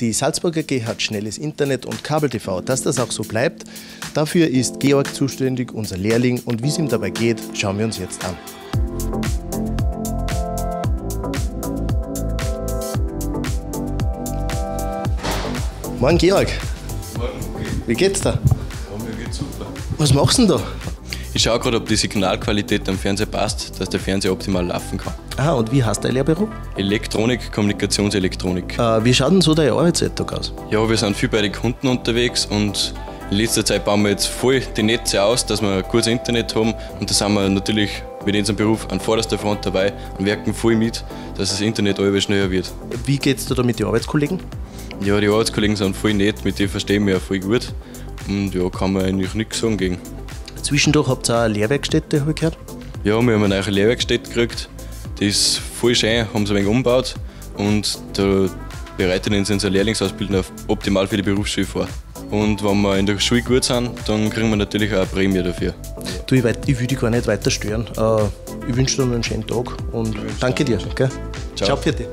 Die Salzburger AG hat schnelles Internet und Kabel-TV. Dass das auch so bleibt, dafür ist Georg zuständig, unser Lehrling. Und wie es ihm dabei geht, schauen wir uns jetzt an. Morgen Georg, Morgen, okay. wie geht's da? Ja, mir geht's super. Was machst du denn da? Ich schaue gerade, ob die Signalqualität am Fernseher passt, dass der Fernseher optimal laufen kann. Aha, und wie heißt dein Lehrberuf? Elektronik, Kommunikationselektronik. Äh, wie schaut denn so dein Arbeitsalltag aus? Ja, wir sind viel bei den Kunden unterwegs und in letzter Zeit bauen wir jetzt voll die Netze aus, dass wir ein gutes Internet haben. Und da sind wir natürlich mit unserem Beruf an vorderster Front dabei und wirken voll mit, dass das Internet allweil schneller wird. Wie geht's dir da mit den Arbeitskollegen? Ja, die Arbeitskollegen sind voll nett, mit denen verstehen wir ja voll gut. Und ja, kann man eigentlich nichts sagen gegen. Zwischendurch habt ihr auch eine Lehrwerkstätte, habe ich gehört. Ja, wir haben eine neue Lehrwerkstatt gekriegt. Die ist voll schön, haben sie ein wenig umgebaut. Und da bereiten uns unsere Lehrlingsausbildner optimal für die Berufsschule vor. Und wenn wir in der Schule gut sind, dann kriegen wir natürlich auch eine Prämie dafür. Du, ich, ich will dich gar nicht weiter stören. Äh, ich wünsche dir noch einen schönen Tag und danke dir. Gell? Ciao. Ciao für dich.